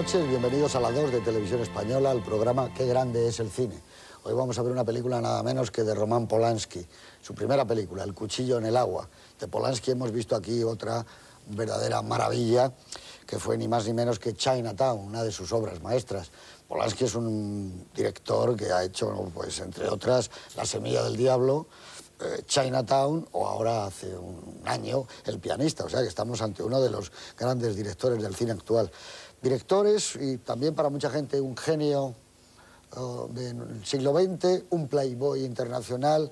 noches, bienvenidos a la 2 de Televisión Española, al programa Qué grande es el cine. Hoy vamos a ver una película nada menos que de Roman Polanski, su primera película, El cuchillo en el agua. De Polanski hemos visto aquí otra verdadera maravilla, que fue ni más ni menos que Chinatown, una de sus obras maestras. Polanski es un director que ha hecho, pues, entre otras, La semilla del diablo, eh, Chinatown o ahora hace un año El pianista, o sea que estamos ante uno de los grandes directores del cine actual. Directores y también para mucha gente un genio uh, del siglo XX, un playboy internacional,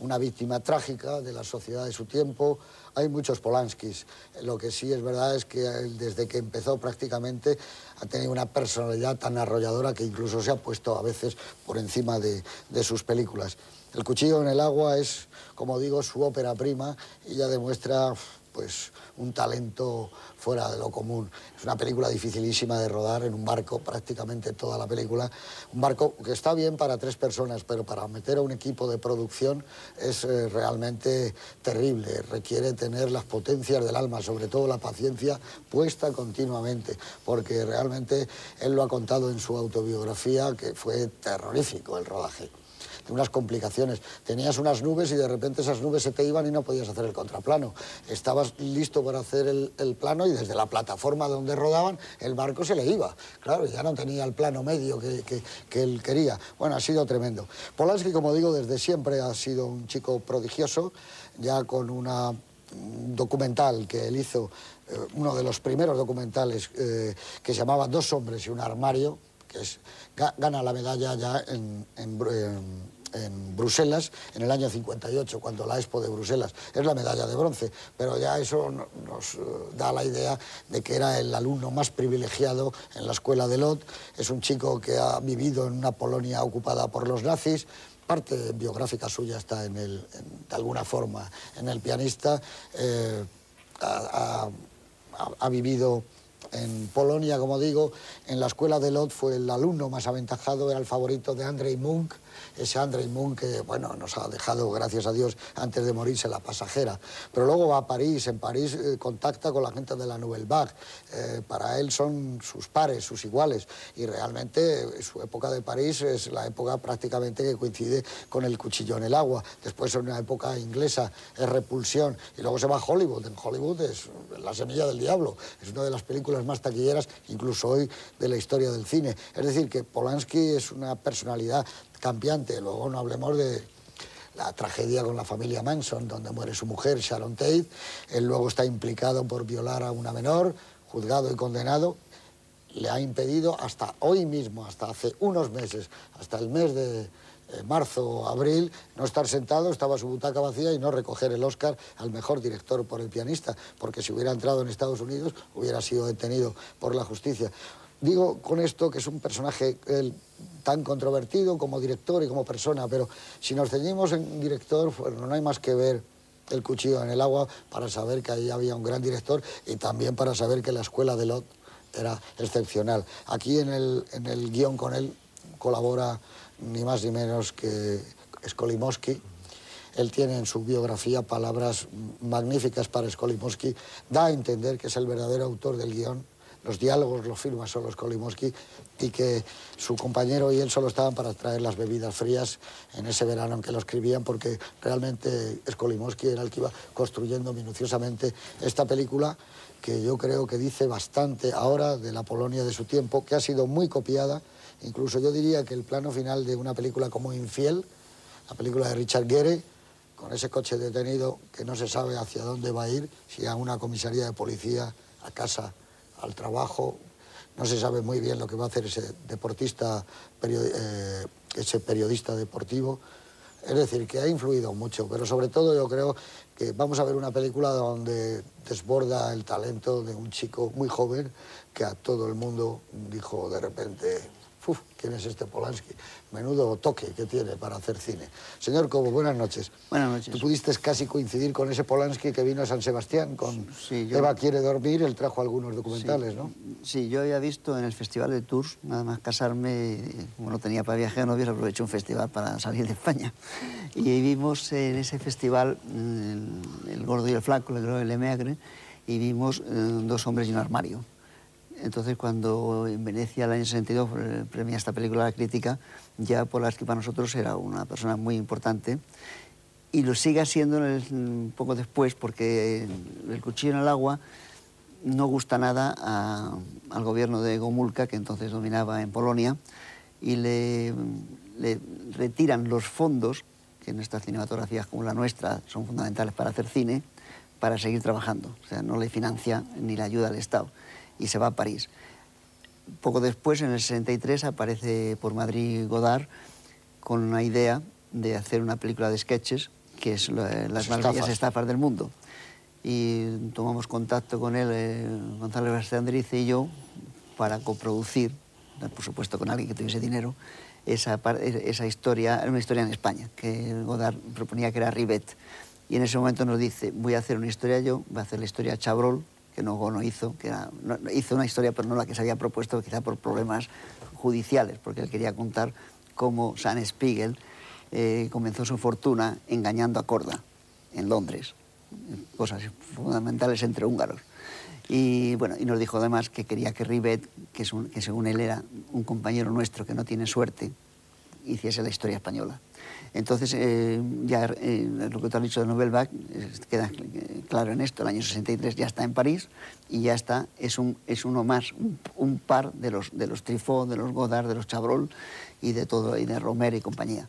una víctima trágica de la sociedad de su tiempo. Hay muchos Polanskis. Lo que sí es verdad es que desde que empezó prácticamente ha tenido una personalidad tan arrolladora que incluso se ha puesto a veces por encima de sus películas. El cuchillo en el agua es, como digo, su ópera prima y ya demuestra pues un talento fuera de lo común. Es una película dificilísima de rodar en un barco, prácticamente toda la película. Un barco que está bien para tres personas, pero para meter a un equipo de producción es eh, realmente terrible. Requiere tener las potencias del alma, sobre todo la paciencia puesta continuamente, porque realmente él lo ha contado en su autobiografía que fue terrorífico el rodaje unas complicaciones. Tenías unas nubes y de repente esas nubes se te iban y no podías hacer el contraplano. Estabas listo para hacer el, plano y desde la plataforma donde rodaban el barco se le iba. Claro, ya no tenía el plano medio que, que él quería. Bueno, ha sido tremendo. Polanski, como digo, desde siempre ha sido un chico prodigioso, ya con una documental que él hizo, eh, uno de los primeros documentales eh, que se llamaba Dos hombres y un armario, que es, gana la medalla ya en Bruselas en el año 58, cuando la Expo de Bruselas es la medalla de bronce, pero ya eso nos eh, da la idea de que era el alumno más privilegiado en la escuela de Lot, es un chico que ha vivido en una Polonia ocupada por los nazis, parte biográfica suya está en el, de alguna forma en el pianista, eh, ha vivido en Polonia, como digo, en la escuela de Lot fue el alumno más aventajado, era el favorito de Andrei Munk, ese Andrei Munk que, bueno, nos ha dejado, gracias a Dios, antes de morirse la pasajera. Pero luego va a París, en París eh, contacta con la gente de la Nouvelle Vague. Eh, para él son sus pares, sus iguales, y realmente eh, su época de París es la época prácticamente que coincide con el cuchillo en el agua. Después es una época inglesa, es repulsión, y luego se va a Hollywood. En Hollywood es la semilla del diablo, es una de las películas más taquilleras, incluso hoy, de la historia del cine. Es decir, que Polanski es una personalidad cambiante. Luego no hablemos de la tragedia con la familia Manson, donde muere su mujer, Sharon Tate. Él luego está implicado por violar a una menor, juzgado y condenado. Le ha impedido hasta hoy mismo, hasta hace unos meses, hasta el mes de eh, marzo o abril, no estar sentado, estaba su butaca vacía y no recoger el Oscar al mejor director por el pianista, porque si hubiera entrado en Estados Unidos hubiera sido detenido por la justicia. Digo con esto que es un personaje tan controvertido como director y como persona, pero si nos ceñimos en director, pues no hay más que ver el cuchillo en el agua para saber que ahí había un gran director y también para saber que la escuela de Lot era excepcional. Aquí en el, en el guion con él colabora ni más ni menos que Skolimowski. Él tiene en su biografía palabras magníficas para Skolimowski. Da a entender que es el verdadero autor del guion los diálogos los firma solo Skolimowski y que su compañero y él solo estaban para traer las bebidas frías en ese verano en que lo escribían porque realmente Skolimowski era el que iba construyendo minuciosamente esta película que yo creo que dice bastante ahora de la Polonia de su tiempo, que ha sido muy copiada. Incluso yo diría que el plano final de una película como Infiel, la película de Richard Gere, con ese coche detenido que no se sabe hacia dónde va a ir, si a una comisaría de policía, a casa al trabajo. No se sabe muy bien lo que va a hacer ese deportista, eh, ese periodista deportivo. Es decir, que ha influido mucho, pero sobre todo yo creo que vamos a ver una película donde desborda el talento de un chico muy joven que a todo el mundo dijo de repente, Uf, ¿quién es este Polanski? Menudo toque que tiene para hacer cine. Señor Cobo, buenas noches. Buenas noches. Tú pudiste casi coincidir con ese Polanski que vino a San Sebastián, con Eva quiere dormir, él trajo algunos documentales, ¿no? Sí, yo había visto en el Festival de Tours, nada más casarme, como no tenía para viajar, no hubiera aprovechado un festival para salir de España. Y vimos en ese festival el, Gordo y el Flaco, el Gros y el Maigre, y vimos eh, Dos hombres y un armario Entonces, cuando en Venecia, el año 62, premia esta película a la crítica, ya Polanski para nosotros era una persona muy importante y lo sigue siendo un poco después porque el cuchillo en el agua no gusta nada al gobierno de Gomulka, que entonces dominaba en Polonia, y le, retiran los fondos, que en estas cinematografías como la nuestra son fundamentales para hacer cine, para seguir trabajando. O sea, no le financia ni le ayuda al Estado. Y se va a París. Poco después, en el 63, aparece por Madrid Godard con una idea de hacer una película de sketches, que es Las más bellas estafas del mundo. Y tomamos contacto con él, eh, Gonzalo Andrice y yo, para coproducir, por supuesto con alguien que tuviese dinero, esa, esa historia, una historia en España, que Godard proponía que era Rivet y en ese momento nos dice, voy a hacer una historia yo, voy a hacer la historia Chabrol, que no, hizo, que hizo una historia pero no la que se había propuesto, quizá por problemas judiciales, porque él quería contar cómo San Spiegel eh, comenzó su fortuna engañando a Corda en Londres, cosas fundamentales entre húngaros. Y, bueno, y nos dijo además que quería que Rivet, que, que según él era un compañero nuestro que no tiene suerte, hiciese la historia española. Entonces, eh, ya eh, lo que te has dicho de Nobelbach queda claro en esto. El año 63 ya está en París y ya está, es, un, es uno más, un, par de los, de los Trifot, de los Godard, de los Chabrol y de todo, y de Romer y compañía.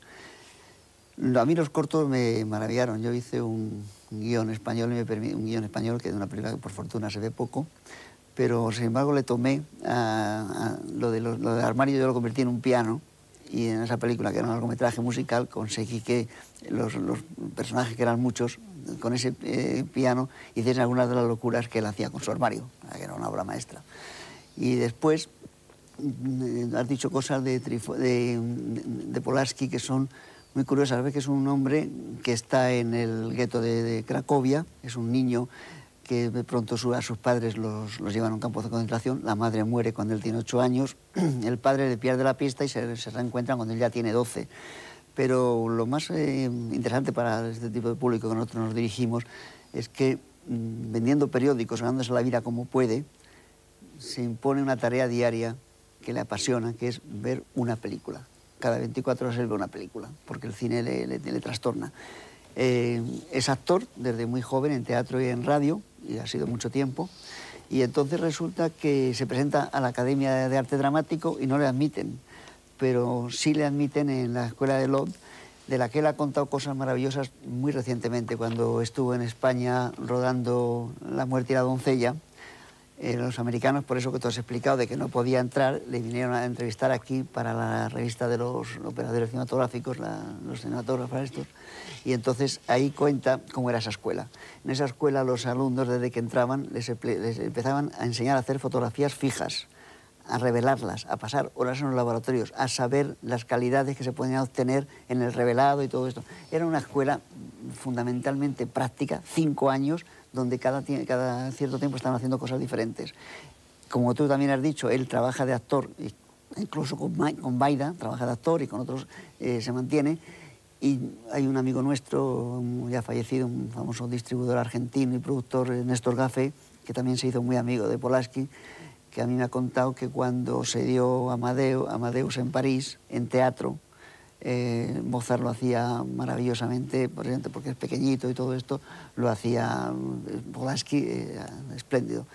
A mí los cortos me maravillaron. Yo hice un, guion español, un guion español que de una película que por fortuna se ve poco, pero sin embargo le tomé a, lo, de lo del armario, yo lo convertí en un piano y en esa película, que era un largometraje musical, conseguí que los, personajes, que eran muchos, con ese eh, piano, hiciesen algunas de las locuras que él hacía con su armario, que era una obra maestra. Y después mm, has dicho cosas de, de, de Polaski que son muy curiosas. Ves que es un hombre que está en el gueto de, de Cracovia, es un niño que de pronto a sus padres los, los, llevan a un campo de concentración, la madre muere cuando él tiene ocho años, el padre le pierde la pista y se, se reencuentran cuando él ya tiene doce. Pero lo más eh, interesante para este tipo de público que nosotros nos dirigimos es que mm, vendiendo periódicos, ganándose la vida como puede, se impone una tarea diaria que le apasiona, que es ver una película. Cada 24 horas él ve una película, porque el cine le, le, le trastorna. Eh, es actor desde muy joven en teatro y en radio, y ha sido mucho tiempo. Y entonces resulta que se presenta a la Academia de Arte Dramático y no le admiten, pero sí le admiten en la Escuela de Lod, de la que él ha contado cosas maravillosas muy recientemente, cuando estuvo en España rodando La muerte y la doncella. Eh, los americanos, por eso que tú has explicado, de que no podía entrar, le vinieron a entrevistar aquí para la revista de los operadores cinematográficos, los cinematógrafos estos, y entonces ahí cuenta cómo era esa escuela. En esa escuela los alumnos desde que entraban les, empezaban a enseñar a hacer fotografías fijas, a revelarlas, a pasar horas en los laboratorios, a saber las calidades que se podían obtener en el revelado y todo esto. Era una escuela fundamentalmente práctica, cinco años, donde cada, cada cierto tiempo estaban haciendo cosas diferentes. Como tú también has dicho, él trabaja de actor, incluso con, con Baida, trabaja de actor y con otros eh, se mantiene. Y hay un amigo nuestro, ya fallecido, un famoso distribuidor argentino y productor, Néstor Gafe, que también se hizo muy amigo de Polaski, que a mí me ha contado que cuando se dio Amadeus en París, en teatro, eh, Mozart lo hacía maravillosamente, por ejemplo, porque es pequeñito y todo esto, lo hacía eh, Polaski eh, espléndido.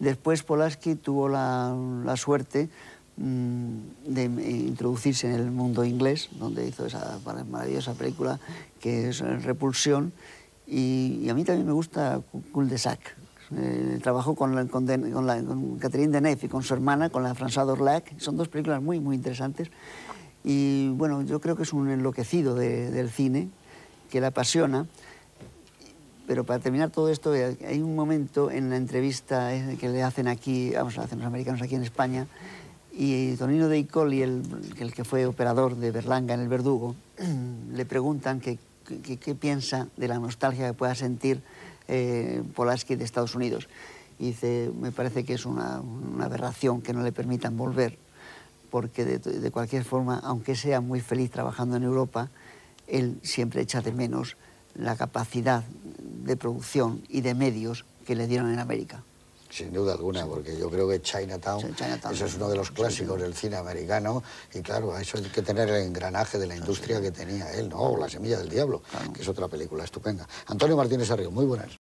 Después Polaski tuvo la, suerte mm, de introducirse en el mundo inglés, donde hizo esa maravillosa película que es Repulsión, y, a mí también me gusta Cul de Sac. trabajó con, la, con Catherine Deneuve y con su hermana, con la Françoise Dorlac. Son dos películas muy, muy interesantes. Y bueno, yo creo que es un enloquecido del cine, que le apasiona. Pero para terminar todo esto, hay un momento en la entrevista eh, que le hacen aquí, vamos, le hacen los americanos aquí en España, y Tonino de Icoli, el, que fue operador de Berlanga en El Verdugo, le preguntan qué piensa de la nostalgia que pueda sentir eh, Polaski de Estados Unidos. Y dice, me parece que es una, una aberración que no le permitan volver porque de, cualquier forma, aunque sea muy feliz trabajando en Europa, él siempre echa de menos la capacidad de producción y de medios que le dieron en América. sin duda alguna, porque yo creo que Chinatown, Sí, Chinatown, eso es uno de los clásicos del cine americano, y claro, eso hay que tener el engranaje de la industria que tenía él, ¿no? O La semilla del diablo, que es otra película estupenda. Antonio Martínez Arrio, muy buenas.